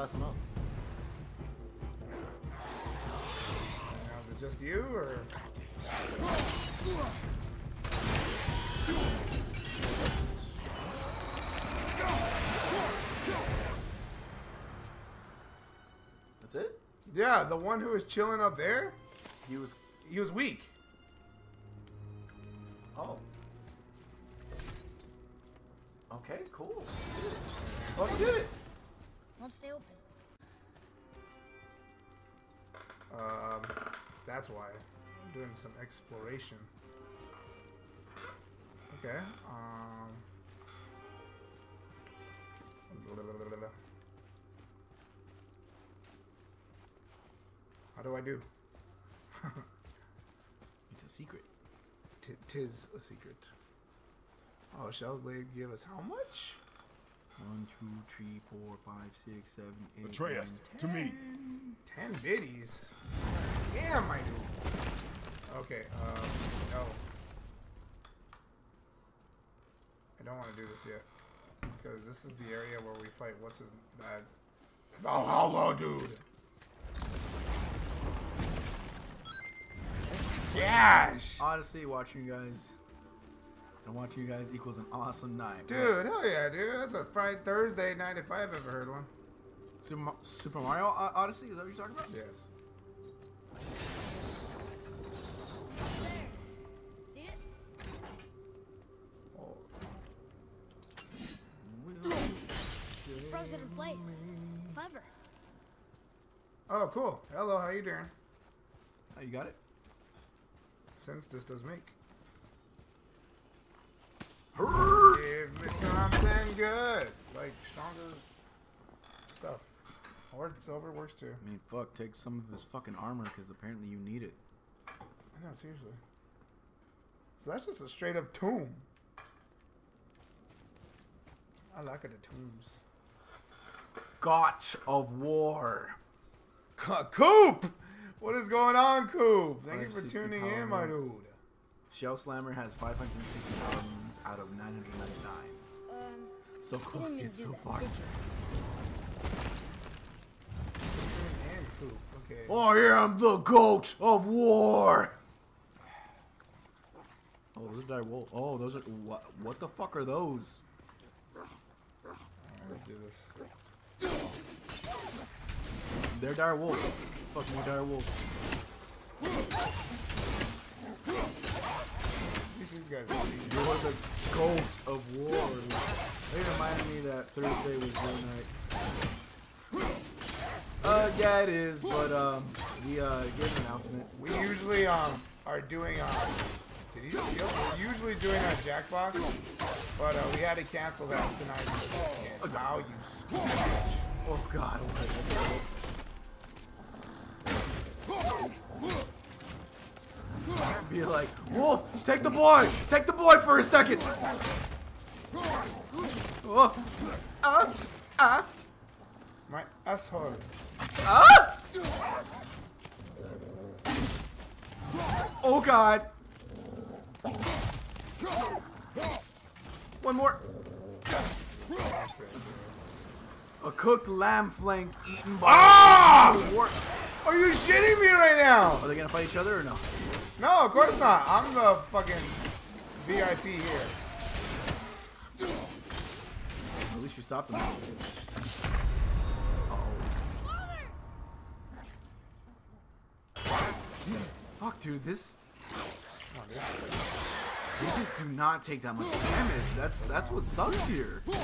fast enough. Now, is it just you, or? That's it? Yeah, the one who was chilling up there, he was he was weak. Oh. Okay, cool. You oh, did it. Oh, you did it! Won't stay open. Um, that's why I'm doing some exploration. Okay. Um. How do I do? It's a secret. T- tis a secret. Oh, shall they give us how much? One, two, three, four, five, six, seven, eight, Atreus, nine, to me. Ten biddies. Damn, my dude. Okay. Um. No. I don't want to do this yet because this is the area where we fight. What's his that? Oh, hello, dude. Gosh. Odyssey, watching you guys. And watching you guys equals an awesome night. Dude, hell yeah, dude. That's a Friday, Thursday night if I have ever heard one. Super, Super Mario Odyssey? Is that what you're talking about? Yes. See? Oh, Froze it in place. Clever. oh cool. Hello, how you doing? Oh, you got it? Since this does make. Give me something good. Like stronger stuff. Or silver works too. I mean, fuck, take some of his fucking armor because apparently you need it. I know, seriously. So that's just a straight up tomb. I like it, the tombs. God of War. Coop! What is going on, Coop? Thank you for tuning in, my dude. Shell Slammer has 560 pounds out of 999. Um, So close yet to do so far. did you? Tune in, Coop. Okay. I am the goat of war. Oh, those are dire wolf. Oh, those are what? What the fuck are those? Alright, let's do this. They're dire wolves. Fuck more dire wolves. These guys. You're the goat of war. They reminded me that Thursday was your night. Uh, yeah, it is, but um, we uh gave an announcement. We usually um are doing um did you just yell? We're usually doing our Jackbox, but uh, we had to cancel that tonight. this. Wow, you bitch. Oh God, that's Be like, Wolf, take the boy, take the boy for a second. Oh, ah, ah, My asshole. ah. Oh God. One more. A cooked lamb flank eaten by. Ah! Are you shitting me right now? Are they gonna fight each other or no? No, of course not. I'm the fucking VIP here. At least you stopped them. Fuck, dude, this. They just do not take that much damage. That's that's what sucks here. Might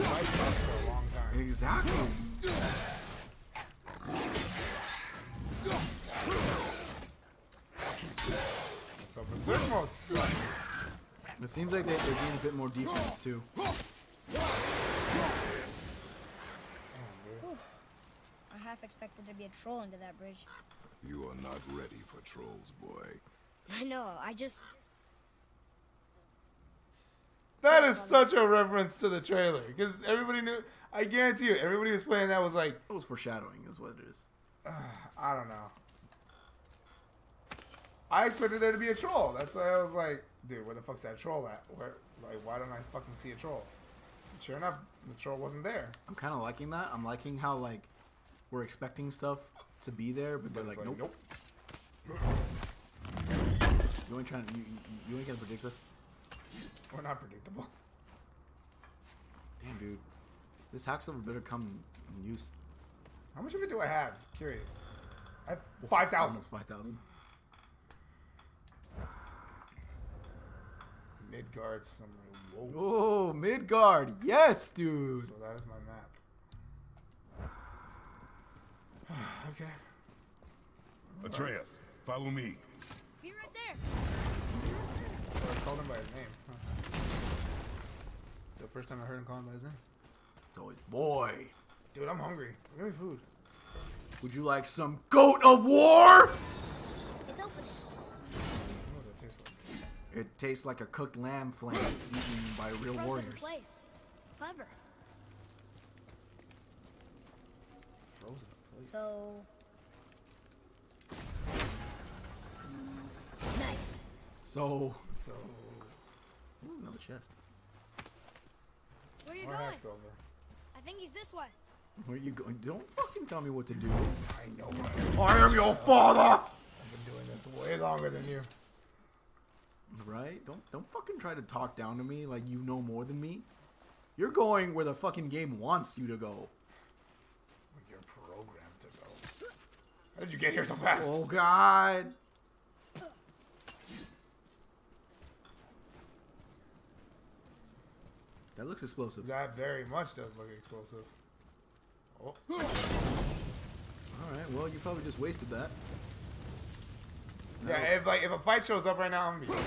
suck for a long time. Exactly. So berserk mode sucks. It seems like they, they're getting a bit more defense too. I half expected to be a troll under that bridge. You are not ready for trolls, boy. I know, I just... That is such a reference to the trailer because everybody knew. I guarantee you, everybody who's playing that was like, It was foreshadowing, is what it is. I don't know. I expected there to be a troll. That's why I was like, dude, where the fuck's that troll at? Where, like, why don't I fucking see a troll? Sure enough, the troll wasn't there. I'm kind of liking that. I'm liking how like we're expecting stuff to be there, but they're But it's like, nope. nope. You ain't trying. You, you, you ain't gonna predict us. We're not predictable. Damn, dude. This hack silver better come in use. How much of it do I have? Curious. I have 5,000. Almost five thousand. Midgard somewhere. Whoa. Oh, Midgard. Yes, dude. So that is my map. okay. Atreus, follow me. Be right there. So I called him by his name. Huh. The first time I heard him call him by his name. So it's boy. Dude, I'm hungry. Give me food. Would you like some goat of war? It tastes like a cooked lamb flank eaten by real Frozen warriors. place. Clever. Frozen place. So. Nice. So, So, Ooh, another chest. Where are you more going? over. I think he's this way. Where are you going? Don't fucking tell me what to do. I know. I am your father. I've been doing this way longer than you. Right? Don't don't fucking try to talk down to me like you know more than me. You're going where the fucking game wants you to go. You're programmed to go. How did you get here so fast? Oh God. That looks explosive. That very much does look explosive. Oh, All right. Well, you probably just wasted that. Yeah. If like if a fight shows up right now, I'm gonna be.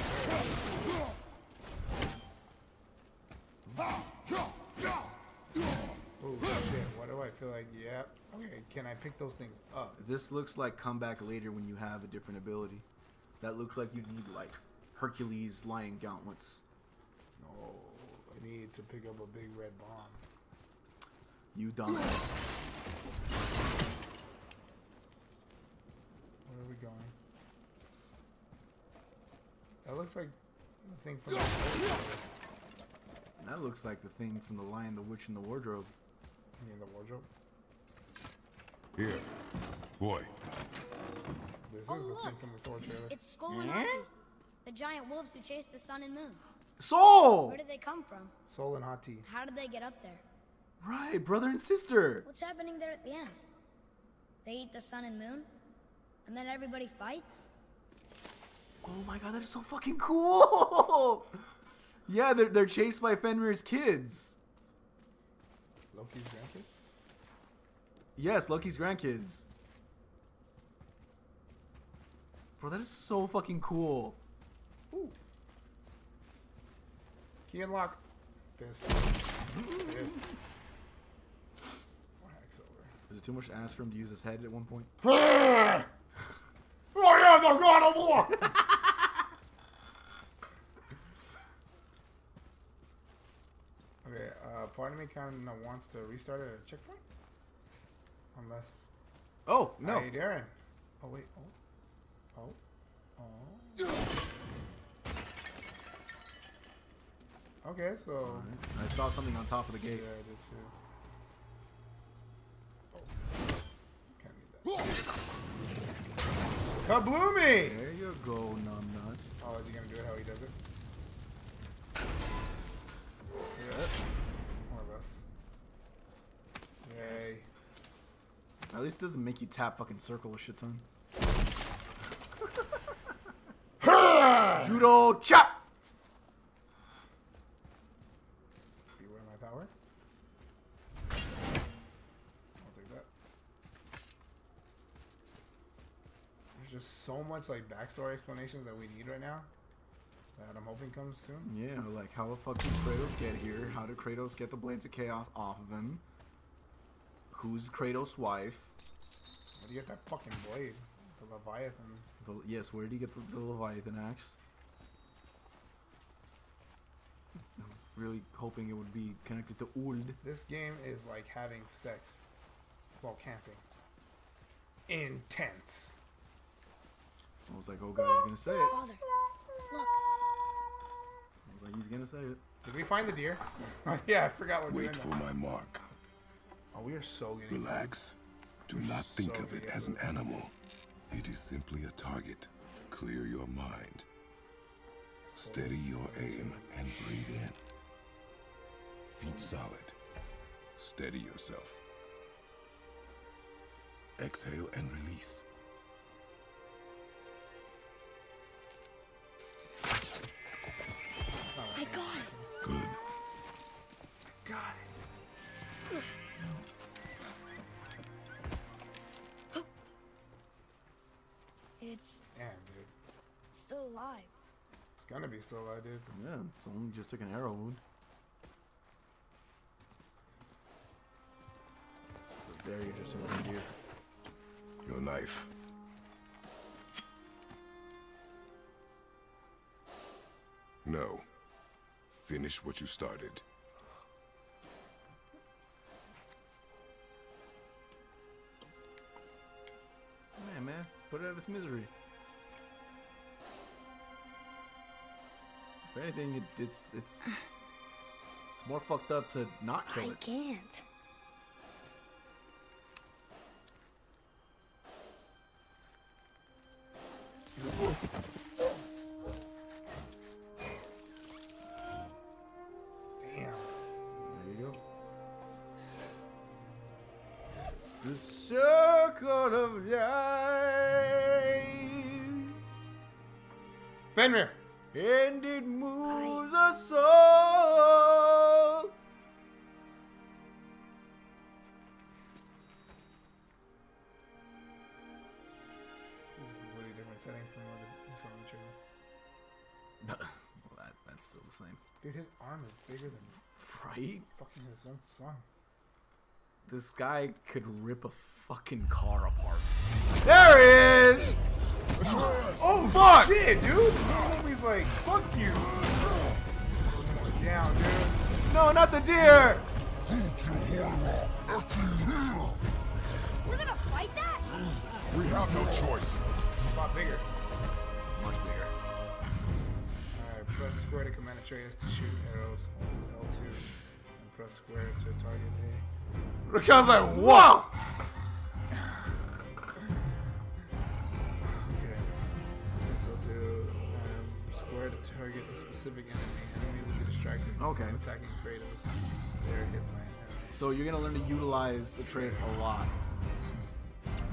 Oh shit! What do I feel like? Yep. Okay. Can I pick those things up? This looks like come back later when you have a different ability. That looks like you need like Hercules lion gauntlets. No. I need to pick up a big red bomb. You dumbass. Where are we going? That looks like the thing from. The That looks like the thing from the Lion, the Witch, and the Wardrobe. in the wardrobe. Here. Boy, This Oh, is the thing from the Thor trailer. It's Sköll and Hati, the giant wolves who chase the sun and moon. Sköll! Where did they come from? Sköll and Hati. How did they get up there? Right, brother and sister. What's happening there at the end? They eat the sun and moon? And then everybody fights? Oh my god, that is so fucking cool! yeah, they're, they're chased by Fenrir's kids. Loki's grandkids? Yes, Loki's grandkids. Bro, that is so fucking cool. Ooh. Key unlock. lock. Fist. Fist. More hacksilver. Is it too much to ask for him to use his head at one point? oh yeah, the God of War! okay, uh, part of me kind of wants to restart at a checkpoint. Unless. Oh, no. You doing? Oh wait. Oh. Oh. Oh. Okay, so. Alright, I saw something on top of the gate. Yeah. I did too. Oh. Can't need that. Kabloomy! There you go, numbnuts. Oh, is he gonna do it how he does it? Yeah. More or less. Yay. At least it doesn't make you tap fucking circle a shit ton. Judo chop! Beware my power. I'll take that. There's just so much like backstory explanations that we need right now that I'm hoping comes soon. Yeah, like how the fuck did Kratos get here? How did Kratos get the Blades of Chaos off of him? Who's Kratos' wife? Where do you get that fucking blade? The Leviathan. The, yes, where did you get the, the Leviathan axe? I was really hoping it would be connected to Uld. This game is like having sex while camping. Intense. I was like, oh god, he's gonna say it. Father, look. I was like, he's gonna say it. Did we find the deer? yeah, I forgot what we're Wait doing for that. my mark. Oh, we are so getting Relax. Do not think of it good. as an animal. It is simply a target. Clear your mind. Steady your aim and breathe in. Feet solid. Steady yourself. Exhale and release. Gonna be still alive, dude. Yeah, it's only just took an arrow wound. It's a very interesting looking deer. Your knife. No. Finish what you started. Man, man, put it out of its misery. If anything, it, it's it's it's more fucked up to not kill I it. can't. Damn. Moves us all. This is a completely different setting from what you saw in the trailer. well, that, that's still the same, Dude, his arm is bigger than right? fucking his own son. This guy could rip a fucking car apart. There he is. Oh fuck! Shit, dude! Homie's like, fuck you! Down, dude. No, not the deer. We're gonna fight that? We have no choice. A lot bigger. Much bigger. Alright, press square to command Atreus to shoot arrows. Hold L2 and press square to target A. Raquel's like, whoa. Square to target a specific enemy. Enemies will be distracted Okay. from attacking Kratos. There, get plan. So you're gonna learn to utilize Atreus a lot. Okay,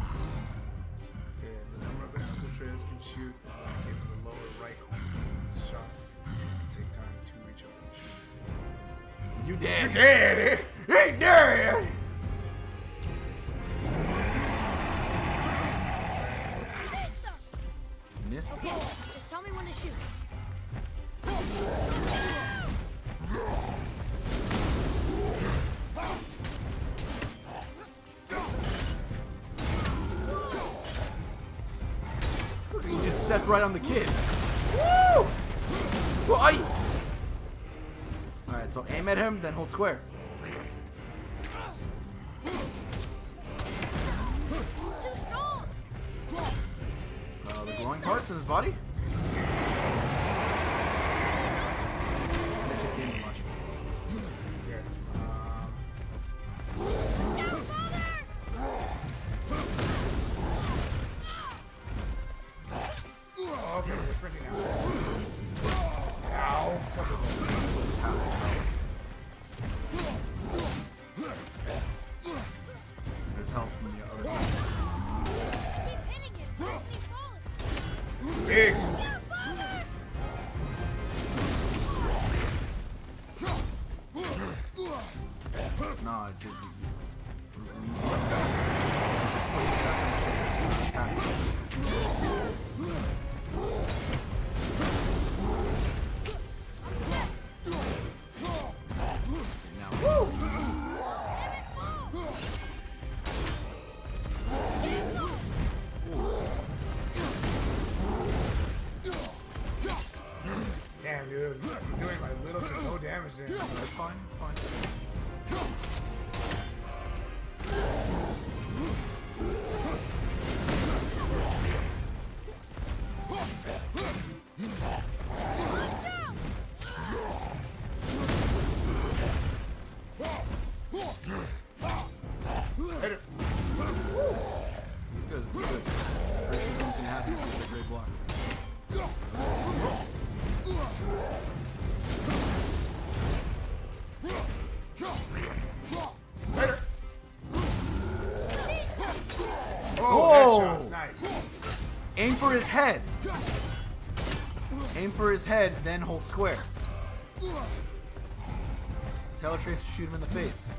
the number of arrows Atreus can shoot is indicated in the lower right corner of shot. Please take time to reach over and shoot. You dead. dead. He dead. Missed. Okay, just tell me when to shoot. He just stepped right on the kid. Woo! Well, I. All right, so aim at him, then hold square. Too strong. Uh, the glowing parts in his body. Hit it. This is good. This is good. Pretty sure something happens with the great block. Later. Oh, Aim for his head. Aim for his head, then hold square. Teletrace to shoot him in the face.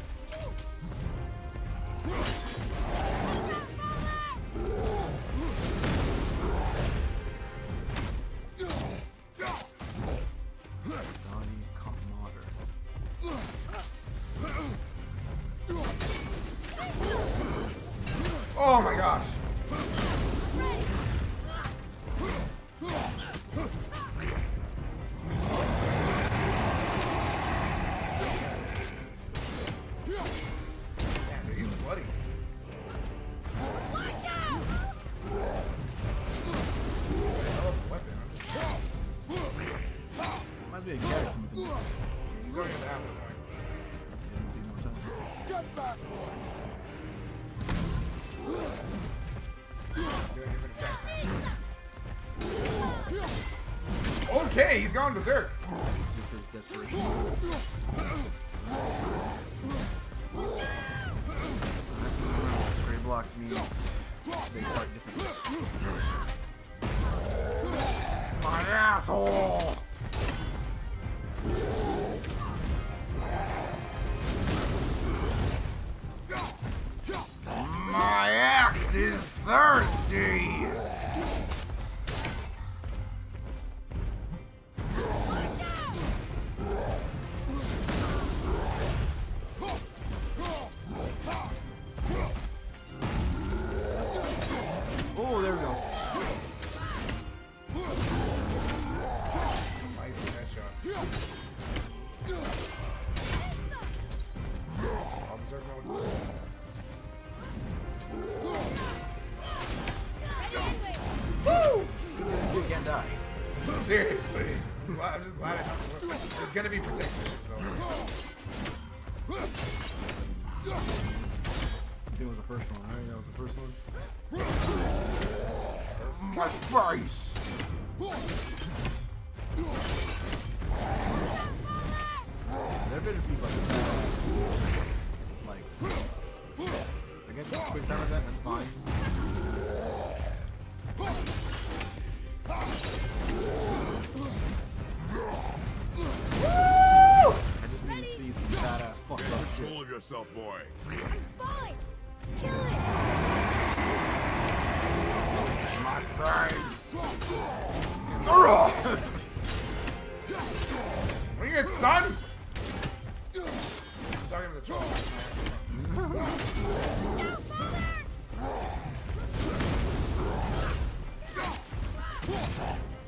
fall.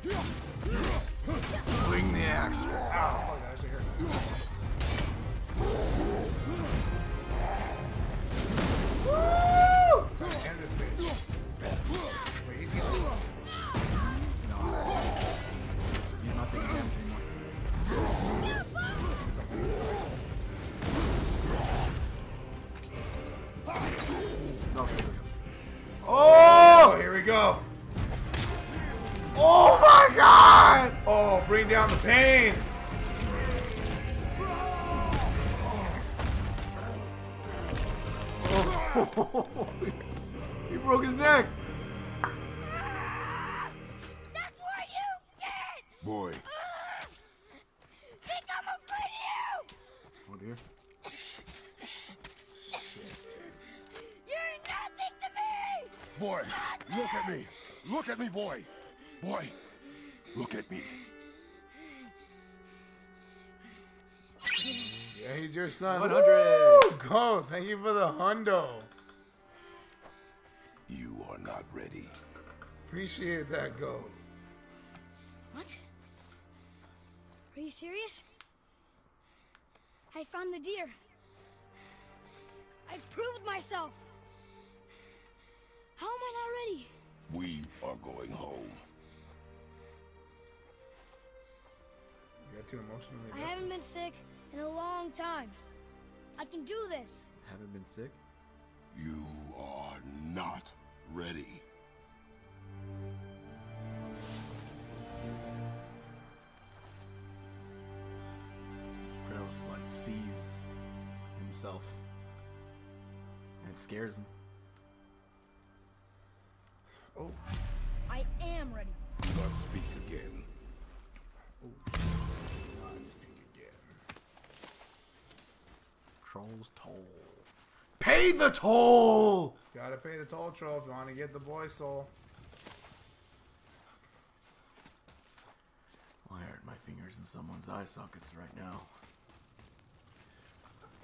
boy. Boy, look at me. Yeah, he's your son. 100. Go. Thank you for the hundo. You are not ready. Appreciate that, Go. What? Are you serious? I found the deer. I proved myself. How am I not ready? We are going home. You got too emotionally. Invested. I haven't been sick in a long time. I can do this. Haven't been sick? You are not ready. Kratos like sees himself and it scares him. Oh, I am ready. Not speak again. not speak again. Trolls toll. Pay the toll. Gotta pay the toll troll if you want to get the boy soul. Why aren't my fingers in someone's eye sockets right now?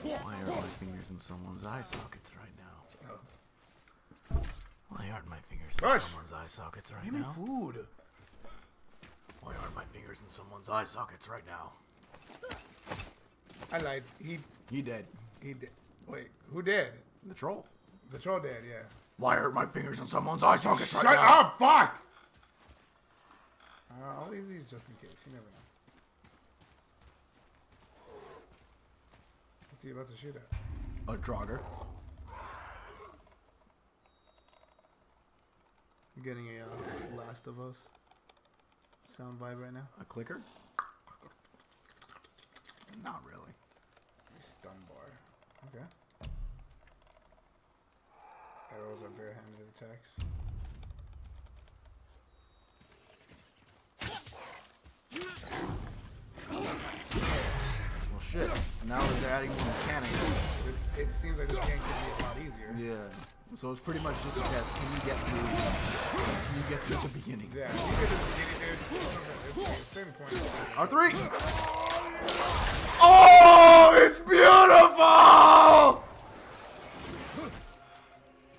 Why aren't my fingers in someone's eye sockets right now? Oh. Why aren't my fingers in Rush! someone's eye sockets right Give me now? food. Why aren't my fingers in someone's eye sockets right now? I lied. He He dead. he did. Wait, who did? The troll. The troll did. Yeah. Why aren't my fingers in someone's eye sockets Shut right now? up! Fuck. Uh, I'll leave these just in case. You never know. What's he about to shoot at? A Draugr. I'm getting a uh, Last of Us sound vibe right now. A clicker? Not really. Stun bar. Okay. Arrows are barehanded attacks. Well, shit. Now that they're adding more mechanics. This, it seems like this game could be a lot easier. Yeah. So it's pretty much just a test. Can you get through? Can you get through the beginning? Yeah, you get to the beginning, dude. At a certain point. R three. Oh, it's beautiful!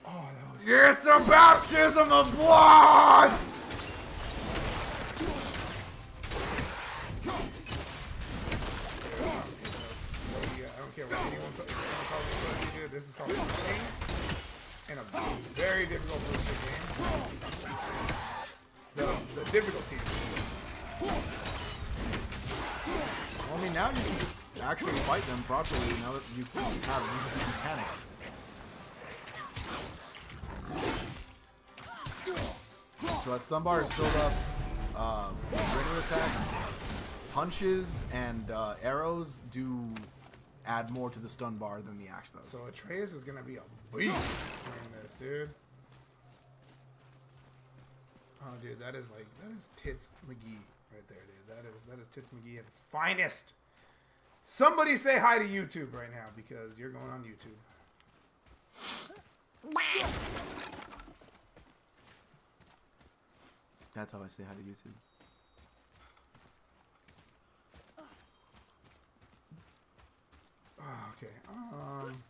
Oh, that was. It's a baptism of blood! Yeah, I don't care what This is called cheating in a very difficult bullshit game. The, the difficulty. Mean, now you can just actually fight them properly now that you have these mechanics. So that stun bar is filled up uh, regular attacks, punches, and uh, arrows do add more to the stun bar than the axe does. So Atreus is gonna be a beast in this, dude. Oh, dude, that is like that is Tits McGee right there, dude. That is that is Tits McGee at its finest. Somebody say hi to YouTube right now because you're going on YouTube. That's how I say hi to YouTube. Ah, okay. Um.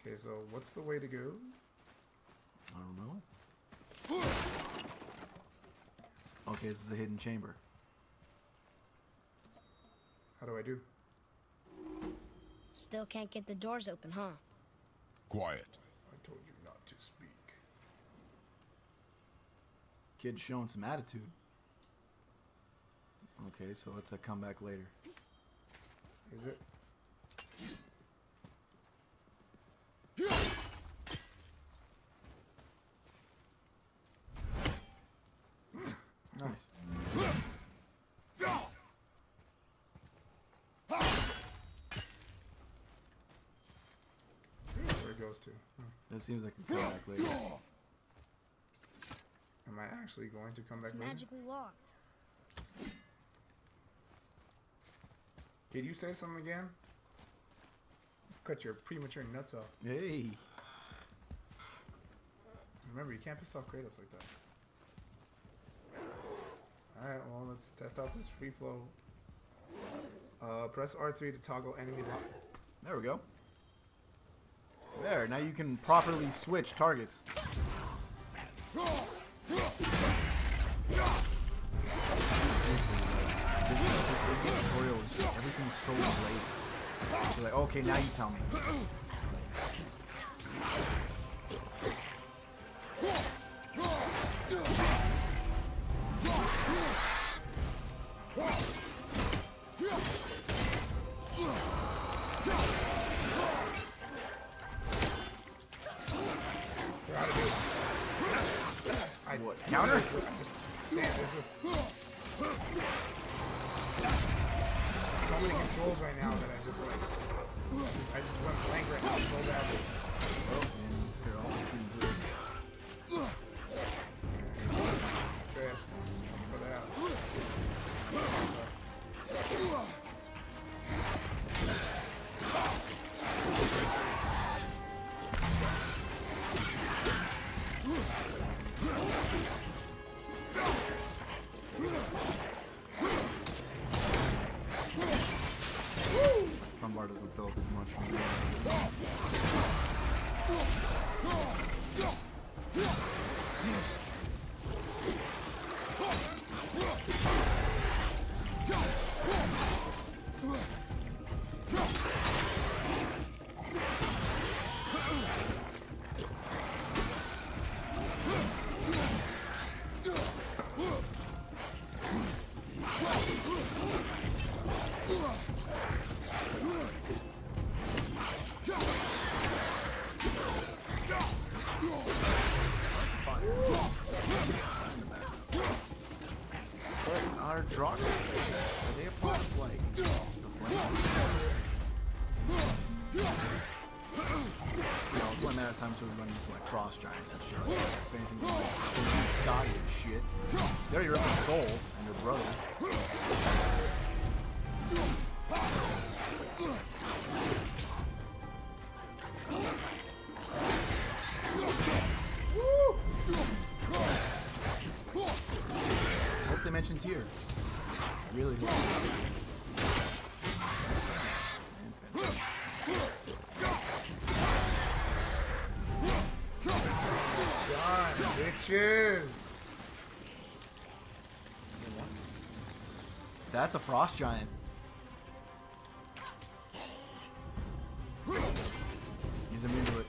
Okay, so what's the way to go? I don't know. Okay, this is the hidden chamber. How do I do? Still can't get the doors open, huh? Quiet. I told you not to speak. Kid's showing some attitude. Okay, so let's uh, come back later. Is it? Nice. Where it goes to? That seems like a comeback later. Am I actually going to come back It's later? magically locked. Can you say something again? Cut your premature nuts off. Hey. Remember, you can't piss off Kratos like that. Alright, well, let's test out this free flow. Uh, press R3 to toggle enemy lock. There we go. There, now you can properly switch targets. This, this tutorial is so late. So like, okay, now you tell me. Counter? So many controls right now that I just like. I just went blank right now so badly. Up as much. Are they a part of like the flame? You know, it's one matter of time until we run into like frost giants and shit. Like, if anything, like, Scotty and shit. They already ripped my soul That's a frost giant. He's immune to it.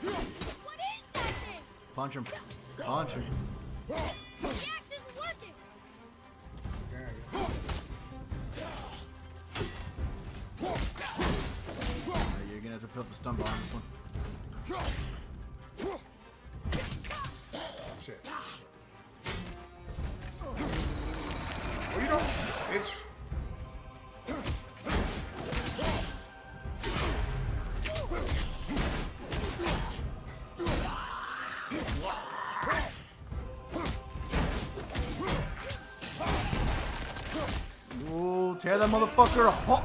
What is that thing? Punch him. Punch him. Tear that motherfucker apart.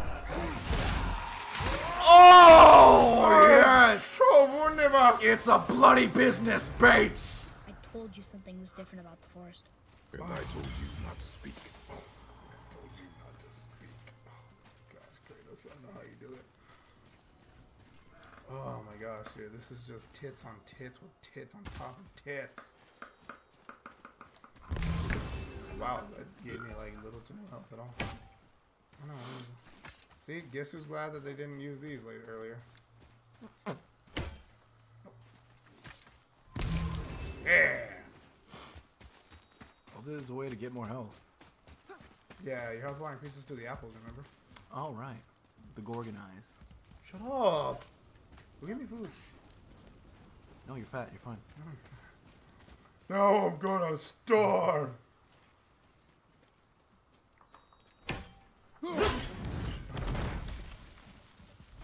Oh, yes! Oh, wunderbar. It's a bloody business, Bates! I told you something was different about the forest. And I told you not to speak. told you not to speak. Oh, gosh, Kratos, I don't know how you do it. Oh my gosh, dude, this is just tits on tits with tits on top of tits. Wow, that gave me like little to no health at all. I don't know. what is it? See, guess who's glad that they didn't use these late earlier? Yeah, Well, there's a way to get more health. yeah. Your health bar increases through the apples. Remember? All right. The Gorgon eyes. Shut up. Go give me food. No, you're fat. You're fine. Now I'm gonna starve.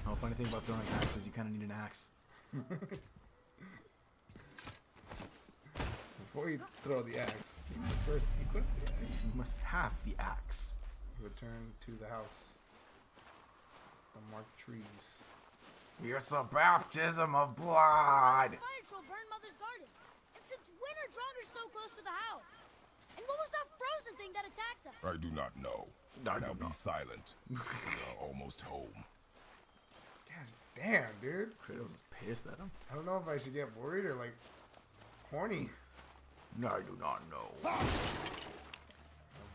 Oh, funny thing about throwing axes, you kind of need an axe. Before you throw the axe, you must first equip the axe. You must have the axe. Return to the house. The marked trees. Here's a baptism of blood. Fire troll burned Mother's garden. And since when are Draugrs so close to the house? And what was that frozen thing that attacked us? I do not know. I now do be not. silent. we are almost home. Damn, dude. Kratos is pissed at him. I don't know if I should get worried or like horny. No, I do not know.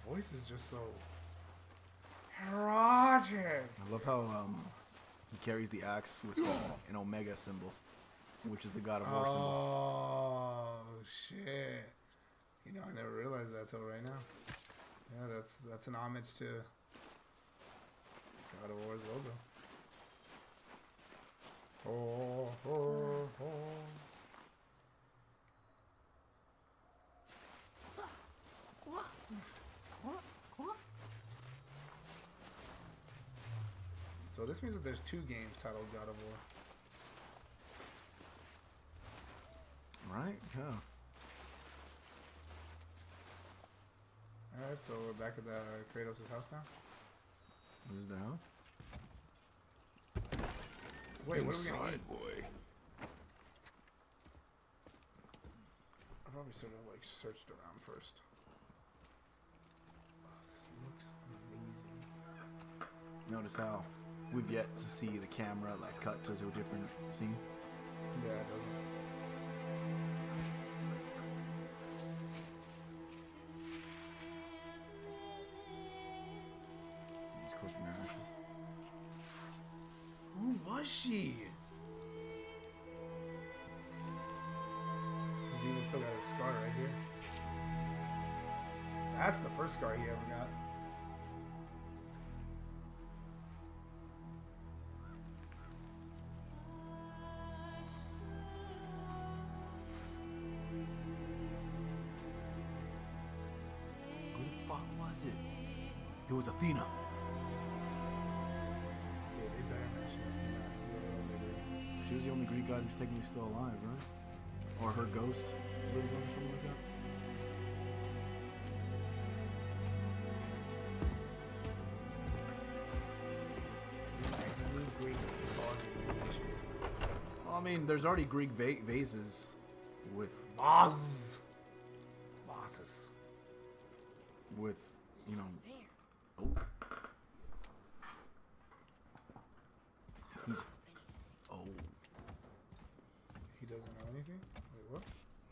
The voice is just so erotic. I love how um, he carries the axe with an omega symbol, which is the god of war symbol. Oh shit! You know, I never realized that till right now. Yeah, that's that's an homage to God of War's logo. Oh, oh, oh. This means that there's two games titled God of War. Right? Yeah. Alright, so we're back at the Kratos' house now. This is the house. Wait, what are we gonna Inside, eat? boy. I probably should have like searched around first. Oh, this looks amazing. Notice how we've yet to see the camera like cut to a different scene. Yeah, it doesn't. Just collecting their ashes. Who was she? He's even still got a scar right here. That's the first scar he ever got. Was Athena. Dude, they better mention it. Yeah, yeah, they do. She was the only Greek god who's technically still alive, right? Or her ghost lives on or something like that. It's a new Greek mythology mentioned. Well, I mean, there's already Greek va- vases with Boz. Bosses. with you know. Fair. Oh. He's. Oh. He doesn't know anything? Wait, what?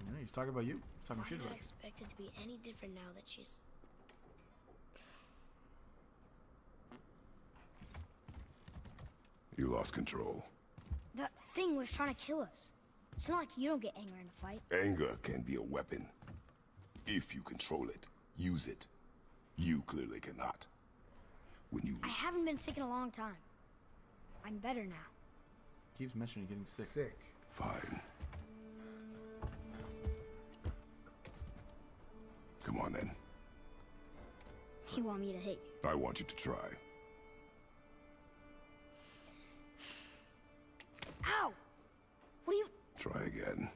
Yeah, he's talking about you. He's talking Why shit did I about you. expect it to be any different now that she's... You lost control. That thing was trying to kill us. It's not like you don't get anger in a fight. Anger can be a weapon. If you control it, use it. You clearly cannot. When you I haven't been sick in a long time. I'm better now. Keeps mentioning getting sick. Sick. fine. Come on then. You want me to hit you? I want you to try. Ow! What are you... Try again.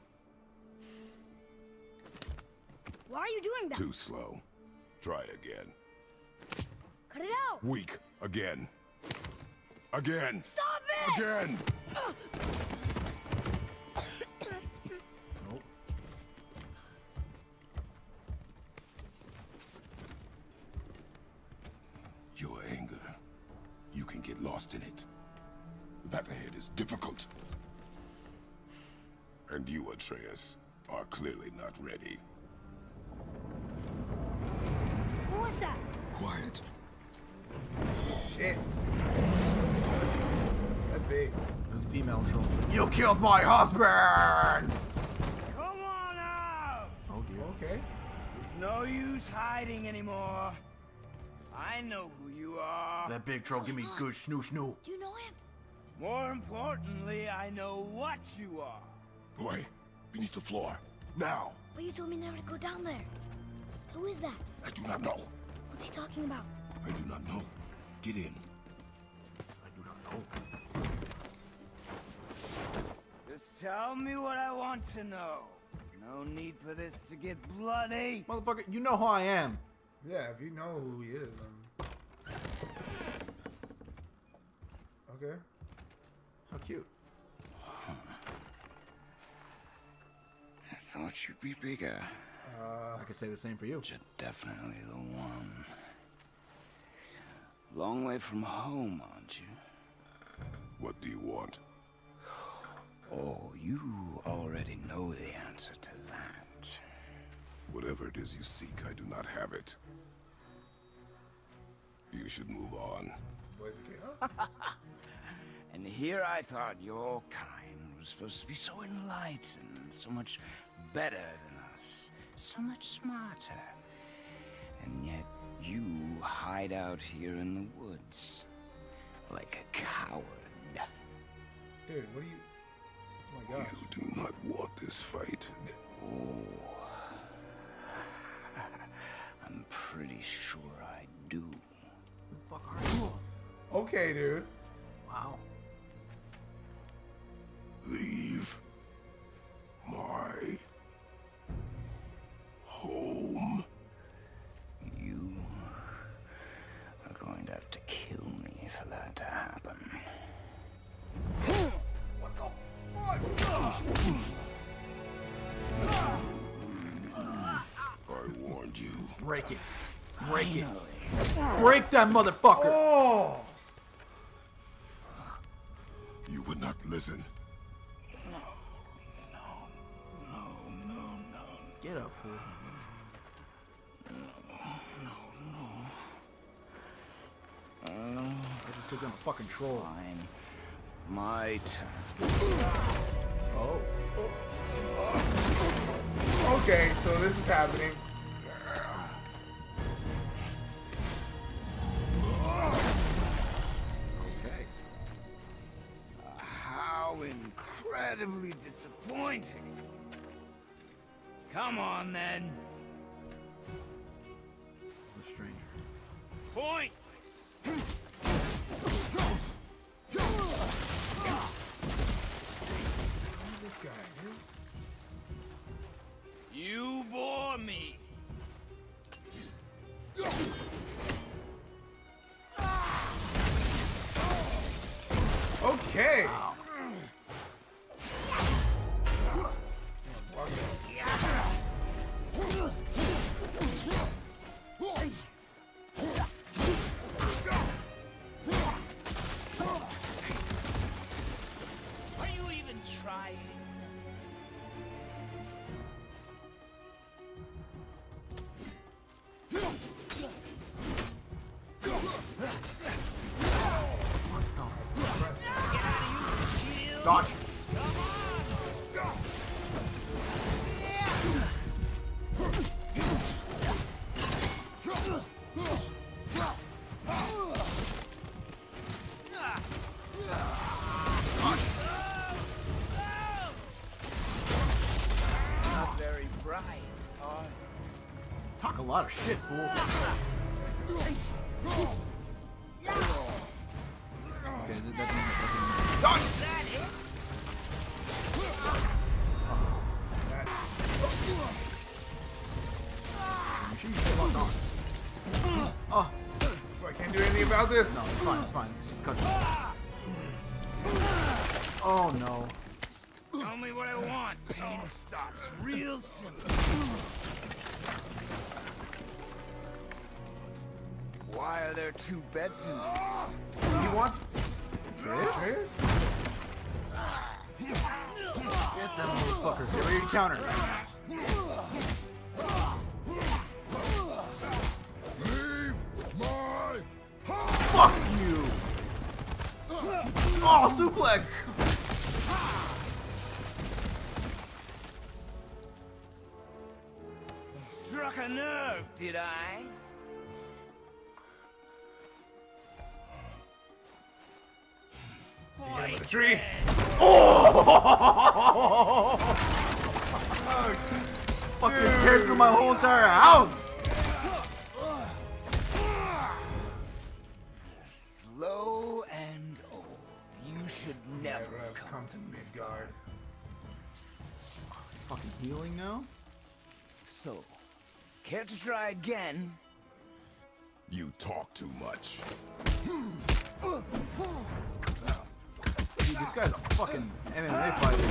Why are you doing that? Too slow. Try again. Cut it out! Weak. Again. Again. Stop it! Again. Nope. Your anger. You can get lost in it. That ahead is difficult. And you, Atreus, are clearly not ready. What was that? Quiet. Shit. That's big. It was a female troll. You killed my husband! Come on out! Oh dear. Okay. There's no use hiding anymore. I know who you are. That big troll give me good snoo snoo. Do you know him? More importantly, I know what you are. Boy, beneath the floor. Now. But you told me never to go down there. Who is that? I do not know. What's he talking about? I do not know. Get in. I do not know. Tell me what I want to know. No need for this to get bloody. Motherfucker, you know who I am. Yeah, if you know who he is, um. Okay. How cute. I thought you'd be bigger. Uh, I could say the same for you. You're definitely the one. Long way from home, aren't you? What do you want? Oh, you already know the answer to that. Whatever it is you seek, I do not have it. You should move on. Boys of Chaos? And here I thought your kind was supposed to be so enlightened, so much better than us, so much smarter. And yet you hide out here in the woods like a coward. Dude, what are you. Oh my gosh. You do not want this fight. Oh. I'm pretty sure I do. Who the fuck are you? Okay, dude. Wow. Break it. Break it. Break that motherfucker. Oh! You would not listen. No. No. No. No. No. Get up, fool. No. No. I just took down a fucking troll. Fine. My turn. Oh. Okay, so this is happening. Incredibly disappointing. Come on then. The stranger. Point. Who's this guy, dude? You bore me. Okay. Lot of shit, fool. Okay, that, that. Oh, So I can't do anything about this? no, it's fine, it's fine. It's just cutscene. Oh no. Two beds in He wants Triss? this? Get that motherfucker. Get ready to counter. Leave my Fuck you! Oh, suplex! Struck a nerve, did I? Get the tree. Fucking tear through my whole entire house! Slow and old. You should never Never have have come. come to Midgard. He's fucking healing now? So, care to try again? You talk too much. Hmm. Dude, this guy's a fucking MMA fighter.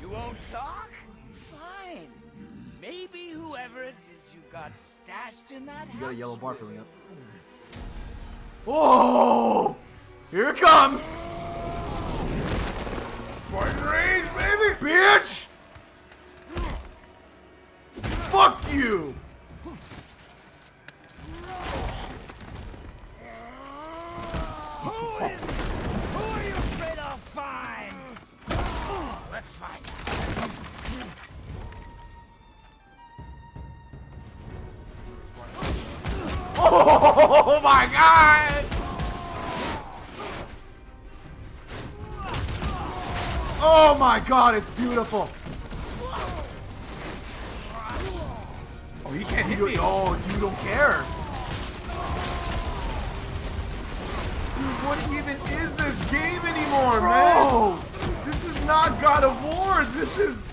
You won't talk? Fine. Maybe whoever it is you've got stashed in that You got a yellow bar filling up. Oh! Here it comes! Spartan Rage, baby! Bitch! Fuck you! My god, it's beautiful! Oh, he can't hit me. oh, you don't care. Dude, what even is this game anymore, Bro! man? This is not God of War. This is.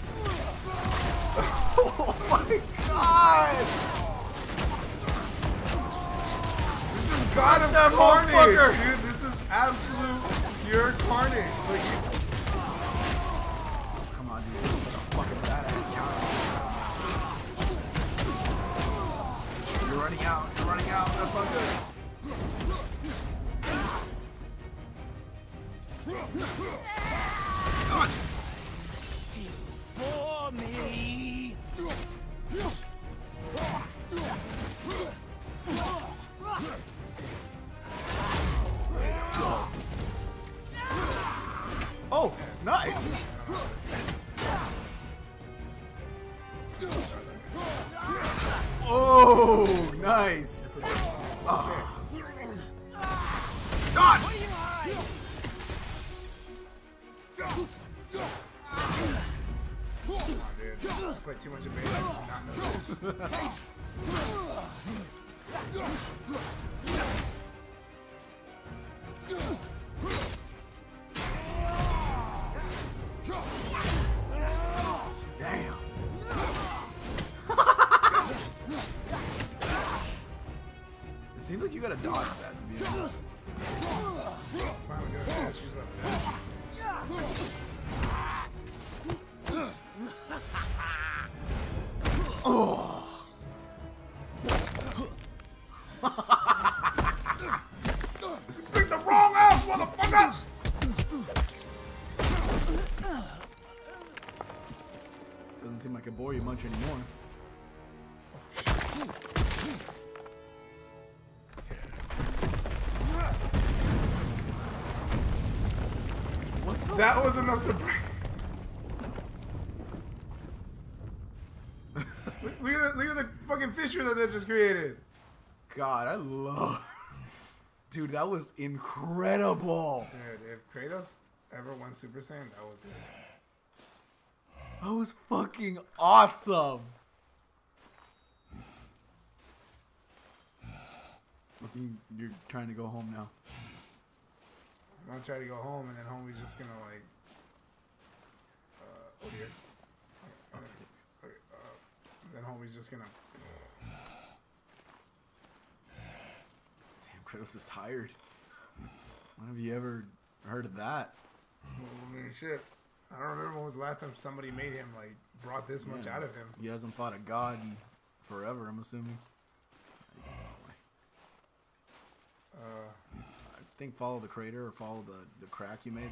Oh my god! This is God of Carnage, dude. This is absolute pure carnage. Like, That's not good. Seems like you gotta dodge that to be honest. Finally. She's about to That was enough to break. look, look at the, look at the fucking fissure that it just created. God, I love. Dude, that was incredible. Dude, if Kratos ever won Super Saiyan, that was it. That was fucking awesome. Looking, you're trying to go home now. I'm gonna try to go home, and then homie's just gonna like. Uh, oh dear. Okay, okay, uh, then homie's just gonna. Damn, Kratos is tired. When have you ever heard of that? I mean, shit. I don't remember when was the last time somebody made him like brought this much out of him. He hasn't fought a god in forever, I'm assuming. Uh, think follow the crater or follow the, the crack you made.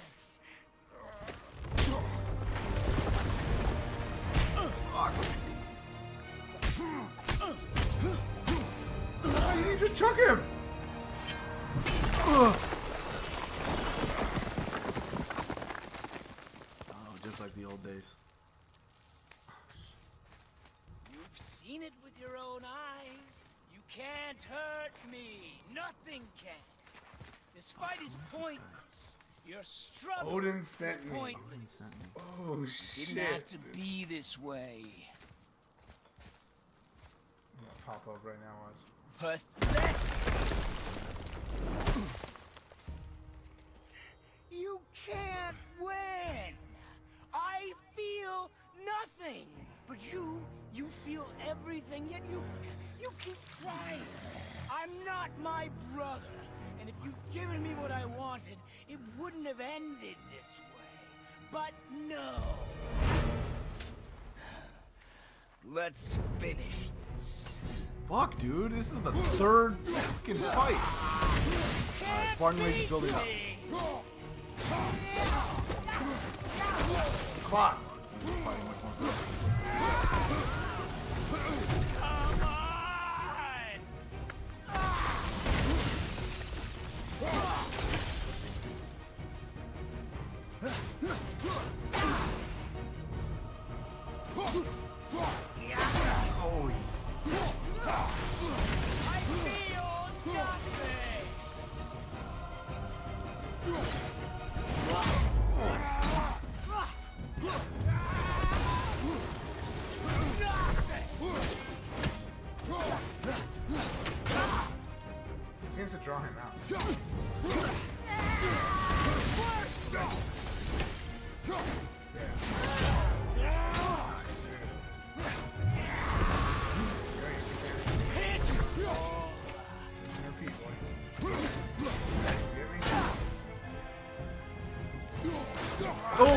Oh, this fight is pointless. Your struggle Odin is sent me. pointless. Oh shit! Didn't have to be this way. I'm gonna pop up right now. Watch. Pathetic. It wouldn't have ended this way. But no. Let's finish this. Fuck, dude, this is the third fucking fight. Spartan Rage is building up. Come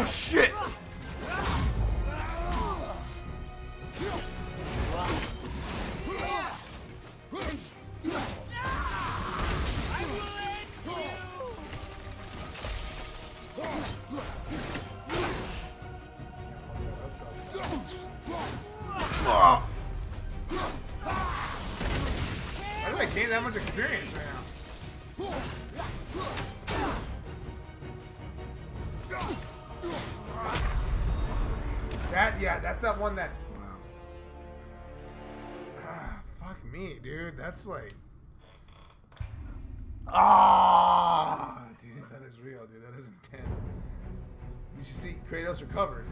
Oh shit! Why did I gain that much experience That yeah, that's that one that Wow. ah, fuck me, dude. That's like ah, dude, that is real, dude. That is intense. Did you see Kratos recovered?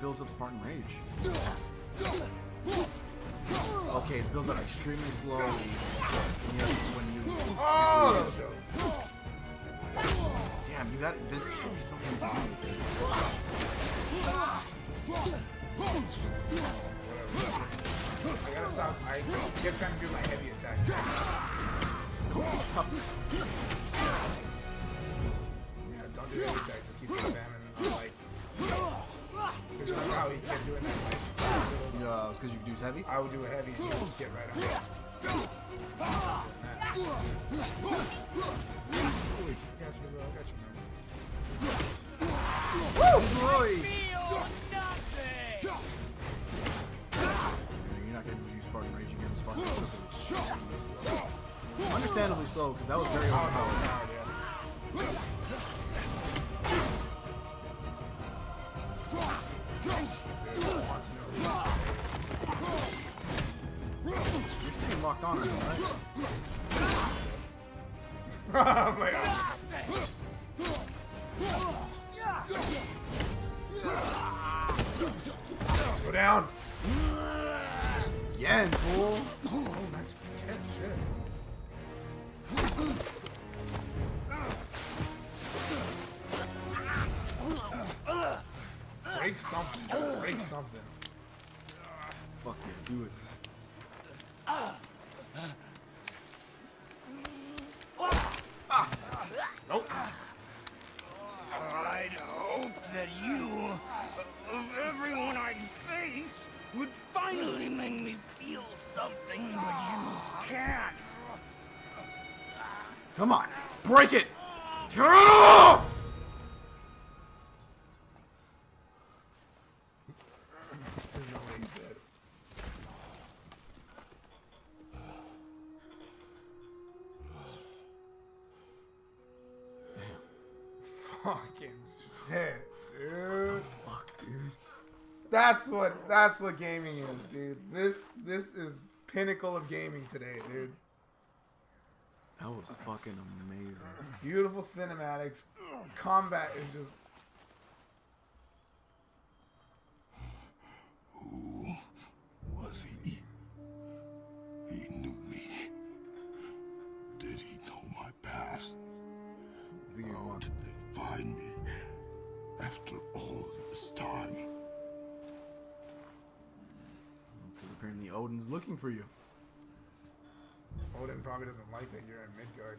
Builds up Spartan Rage. Okay, it builds up extremely slowly. Yet when you Oh, damn, you got this should be something to. I gotta stop. I to do my heavy attack. Yeah, don't do heavy attack. Just keep remember how he kept doing that lights? Uh, it's because you use heavy. I would do a heavy and he would get right on it. I got you, bro. I got you, man. Boy! Feel nothing! You're not going to use Spartan Rage again. Spartan Rage is extremely slow. Understandably slow, because that was very overpowered. Powered, yeah. You're staying locked on, right? I'm like, let's go down. Again, fool! Oh, that's good shit. Break something. Break something. Fuck yeah, do it. Nope. I'd hope that you, of everyone I faced, would finally make me feel something, but you can't. Come on, break it! Turn it off! That's what that's what gaming is, dude. This this is pinnacle of gaming today, dude. That was fucking amazing. Beautiful cinematics. Combat is just Odin's looking for you. Odin probably doesn't like that you're in Midgard.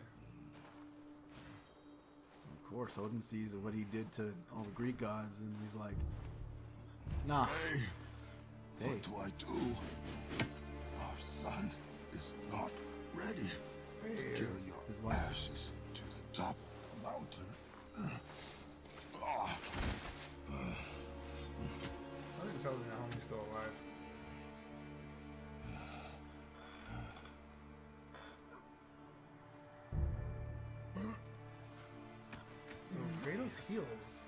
Of course, Odin sees what he did to all the Greek gods, and he's like, Nah, Hey, hey, what do I do? Our son is not ready to Hey, carry your his wife. ashes to the top of the mountain. Ah, Nothing tells me that homie's still alive. Kratos heals.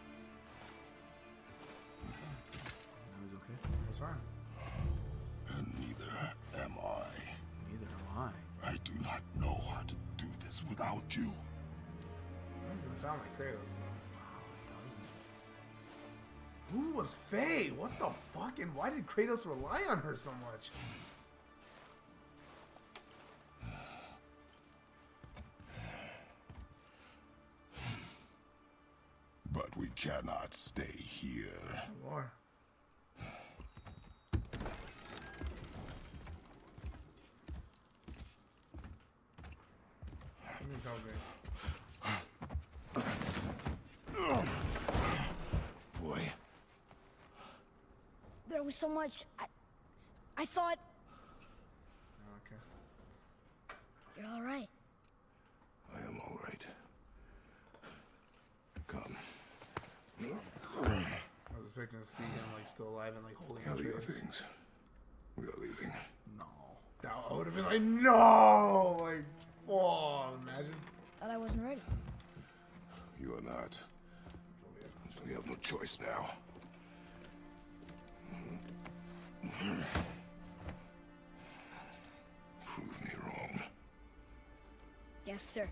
That was okay. Wrong? and neither am I. Neither am I. I do not know how to do this without you. That doesn't sound like Kratos though. Wow, it doesn't. Who was Faye? What the fuck? And why did Kratos rely on her so much? There was so much. I, I thought Okay. you're all right. I am all right. Come. I was expecting to see him like still alive and like holding out Gather your things. We are leaving. No. That I would have been like, no, like, oh, imagine. Thought I wasn't ready. You are not. We have no choice now. Prove me wrong. Yes, sir.